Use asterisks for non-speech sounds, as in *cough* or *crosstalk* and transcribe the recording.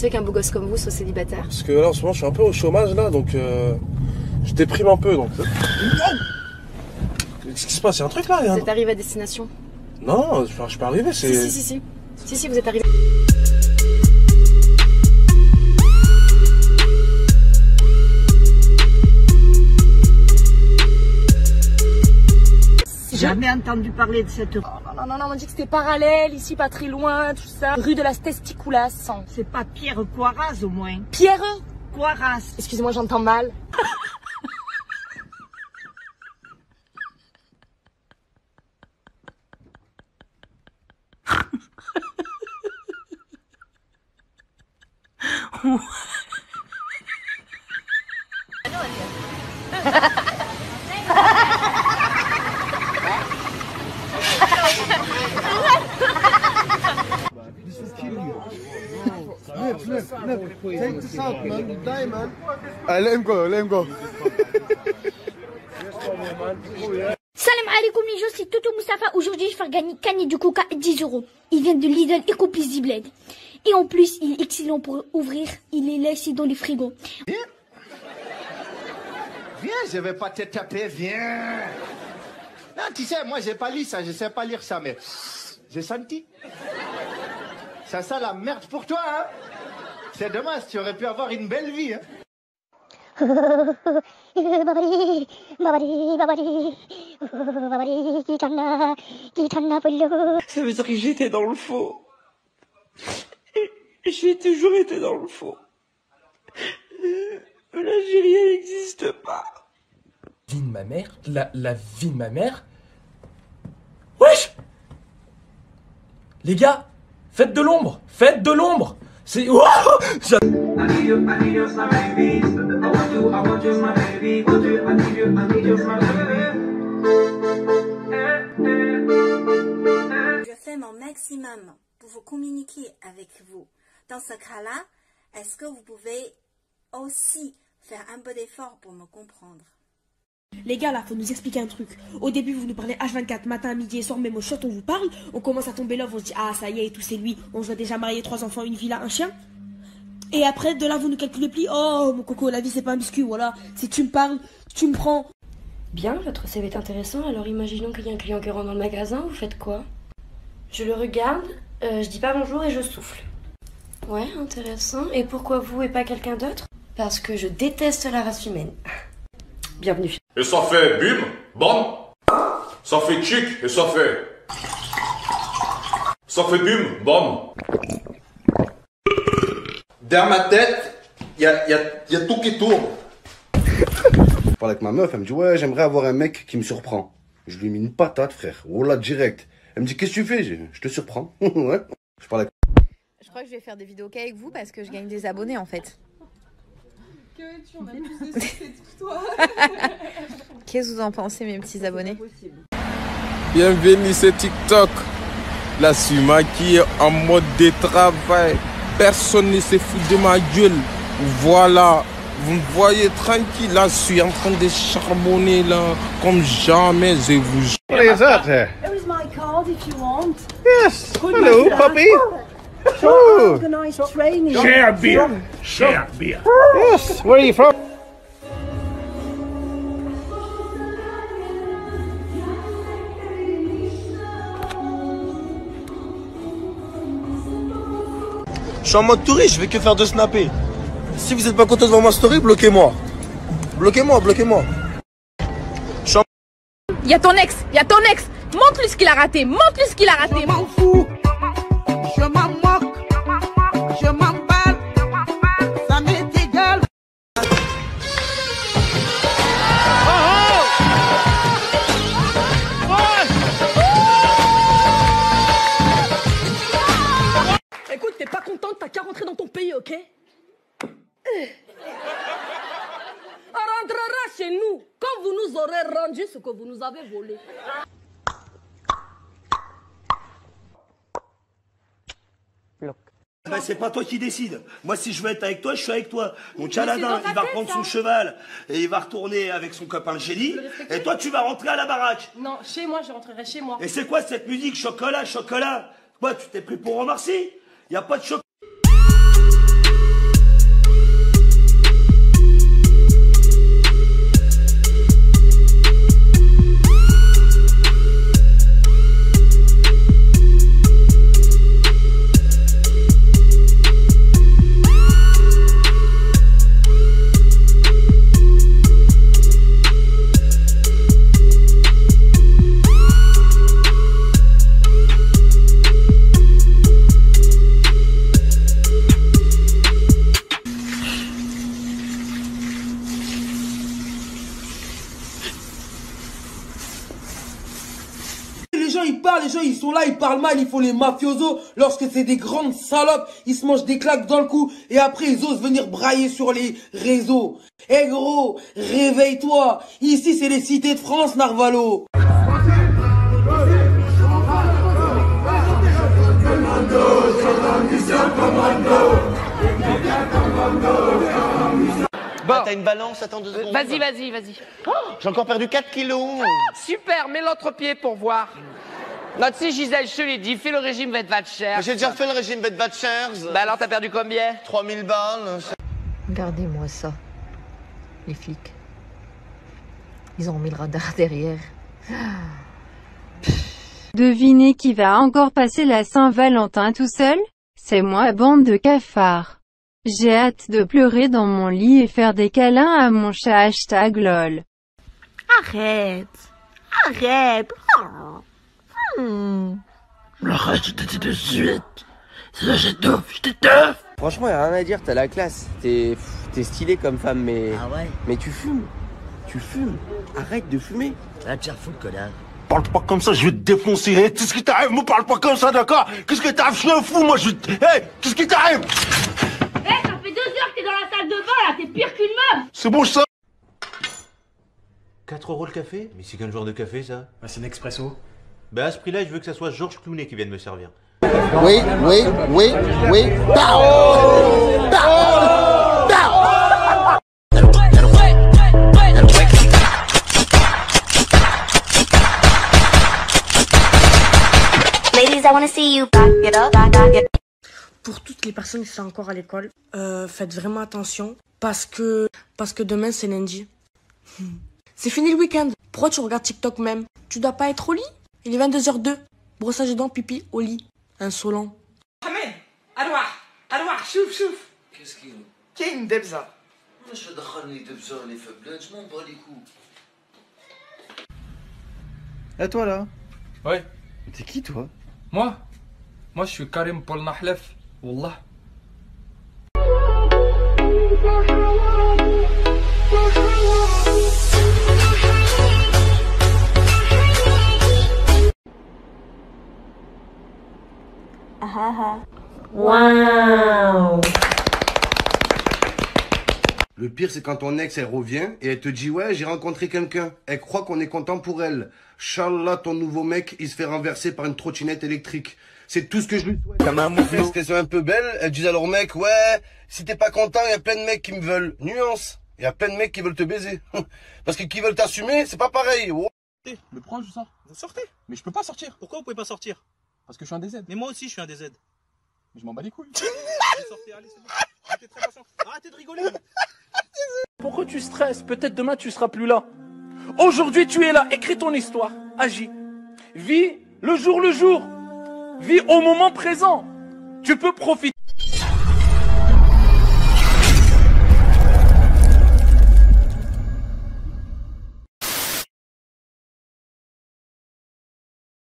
fait qu'un beau gosse comme vous soit célibataire Parce que là, en ce moment, je suis un peu au chômage, là, donc euh, je déprime un peu, donc... Qu'est-ce qui se passe? Il y a un truc, là Vous êtes arrivé à destination Non, je, je suis pas arrivé, c'est... Si, si, si, si. Si, si, vous êtes arrivé. Jamais entendu parler de cette Non, non, non, non, on m'a dit que c'était parallèle, ici, pas très loin, tout ça. Rue de la Testiculasse. C'est pas Pierre Coiraz au moins. Pierre Coiraz. Excusez-moi, j'entends mal. *laughs* Uh, let him go, let him go. Salam alaikum les gens, c'est Toto Moustapha. Aujourd'hui, je vais faire gagner Kanye du Coca 10 euros. Il vient de Lidl Eco Blade. Et en plus, il est excellent pour ouvrir. Il est laissé dans les frigos. Viens, je vais pas te taper, viens. Non, tu sais, moi, j'ai pas lu ça, je sais pas lire ça, mais j'ai senti. C'est ça la merde pour toi, hein. C'est dommage, tu aurais pu avoir une belle vie, hein. Ça veut dire que j'étais dans le faux. J'ai toujours été dans le faux. l'Algérie elle n'existe pas. Vie de ma mère la, la vie de ma mère Les gars, faites de l'ombre Faites de l'ombre C'est... *laughs* Ça- Je fais mon maximum pour vous communiquer avec vous. Dans ce cas-là, est-ce que vous pouvez aussi faire un peu d'effort pour me comprendre? Les gars, là, faut nous expliquer un truc. Au début, vous nous parlez H24, matin, midi et soir, même au shot, on vous parle. On commence à tomber là, on se dit, ah, ça y est, et tout, c'est lui. On se voit déjà marié, trois enfants, une villa, un chien. Et après, de là, vous nous calculez pli. Oh, mon coco, la vie, c'est pas un biscuit, voilà. Si tu me parles, tu me prends. Bien, votre CV est intéressant, alors imaginons qu'il y a un client qui rentre dans le magasin, vous faites quoi? Je le regarde, euh, je dis pas bonjour et je souffle. Ouais, intéressant. Et pourquoi vous et pas quelqu'un d'autre? Parce que je déteste la race humaine. Bienvenue. Et ça fait bim, bam. Ça fait chic et ça fait. Ça fait bim, bam. Derrière ma tête, il y a, y, a, y a tout qui tourne. Je parle avec ma meuf, elle me dit ouais j'aimerais avoir un mec qui me surprend. Je lui ai mis une patate frère, oh là direct. Elle me dit qu'est-ce que tu fais? Je je te surprends. *laughs* ouais. Je parle avec Je crois que je vais faire des vidéos qu'avec vous parce que je gagne des abonnés en fait. Que tu en as *laughs* plus de succès que toi. *laughs* Qu'est-ce que vous en pensez mes petits abonnés Bienvenue sur TikTok. Là, je suis maquillé en mode de travail. Personne ne se fout de ma gueule. Voilà. Vous me voyez tranquille. Là, je suis en train de charbonner là. Comme jamais, je vous jure. What is that? There? Here is my card if you want. Yes. Good Hello, luck. puppy. Oh. training. Share beer. Share beer. Yes. Where are you from? Je suis en mode touriste, je vais que faire de snapper. Si vous êtes pas content devant ma story, bloquez-moi. Bloquez-moi, bloquez-moi. En Il y a ton ex, il y a ton ex. Montre-lui ce qu'il a raté, montre-lui ce qu'il a raté. Je m'en fous, Je m'en moque, avez volé. Ben, c'est pas toi qui décide. Moi, si je veux être avec toi, je suis avec toi. Mon Mais ta il va tête, reprendre ça. son cheval et il va retourner avec son copain le génie. Et toi, tu vas rentrer à la baraque. Non, chez moi, je rentrerai chez moi. Et c'est quoi cette musique chocolat, chocolat? Quoi, tu t'es pris pour Omar Sy? Y a pas de chocolat. Les gens ils parlent, les gens ils sont là, ils parlent mal, ils font les mafiosos. Lorsque c'est des grandes salopes, ils se mangent des claques dans le cou et après ils osent venir brailler sur les réseaux. Eh gros, réveille-toi. Ici c'est les cités de France, Narvalo. Bah, t'as une balance, attends deux secondes. Vas-y, vas-y, vas-y. J'ai encore perdu 4 kilos. Super, mets l'autre pied pour voir. Non, tu sais, Gisèle, je te l'ai dit, fais le régime Vetvatcher. Mais J'ai déjà fait le régime Bedbatchers. Bah alors, t'as perdu combien? 3000 balles. Regardez-moi ça. Les flics. Ils ont mis le radar derrière. *gasps* Devinez qui va encore passer la Saint-Valentin tout seul? C'est moi, bande de cafards. J'ai hâte de pleurer dans mon lit et faire des câlins à mon chat hashtag lol. Arrête. Arrête. Oh. Hmm. Arrête, je te dis de suite. Ça, j'étouffe, je t'étouffe. Franchement, y'a rien à dire, t'as la classe. T'es t'es stylé comme femme, mais. Ah ouais Mais tu fumes. Tu fumes. Arrête de fumer. Va te faire foutre, connard. Parle pas comme ça, je vais te défoncer. Hey, qu'est-ce qui t'arrive? Me parle pas comme ça, d'accord? Qu'est-ce qui t'arrive Je suis un fou, moi, je... Hey, qu'est-ce qui t'arrive Eh, ça fait deux heures que t'es dans la salle de bain là, t'es pire qu'une meuf. C'est bon, ça 4 euros le café? Mais c'est quel genre de café ça. Bah, c'est Nespresso. Bah à ce prix-là, je veux que ça soit Georges Clooney qui vienne me servir. Oui, oui, oui, oui. Tao Tao Tao Ladies, I want to see you. Back it up, back, back it Pour toutes les personnes qui sont encore à l'école, euh, faites vraiment attention parce que parce que demain c'est lundi. *laughs* C'est fini le week-end. Pourquoi tu regardes TikTok même Tu dois pas être au lit Il est 22h02. Brossage de dents, pipi, au lit. Insolent. حماد اروح اروح شوف شوف Qu'est-ce qu'il كاين دبزه مش دخلني دبزة les faibles, je m'en bats les coups. Et toi là Ouais. T'es qui toi Moi Moi, je suis Karim Paul Nahlef. Wallah. Waouh Le pire, c'est quand ton ex, elle revient et elle te dit Ouais, j'ai rencontré quelqu'un. Elle croit qu'on est content pour elle. Inch'Allah, ton nouveau mec, il se fait renverser par une trottinette électrique. C'est tout ce que je lui souhaite. Comme un Parce qu'elles sont un peu belles, elles disent à leur mec Ouais, si t'es pas content, il y a plein de mecs qui me veulent. Nuance. Il y a plein de mecs qui veulent te baiser. *laughs* Parce que qui veulent t'assumer, c'est pas pareil. Oh. Mais pourquoi je sors Vous sortez Mais je peux pas sortir. Pourquoi vous pouvez pas sortir? Parce que je suis un DZ. Mais moi aussi je suis un DZ. Mais je m'en bats les couilles. *laughs* Sortez, allez, c'est bon. Arrêtez très patient. Arrêtez de rigoler. Pourquoi tu stresses? Peut-être demain tu seras plus là. Aujourd'hui tu es là, écris ton histoire, agis. Vis le jour le jour. Vis au moment présent. Tu peux profiter.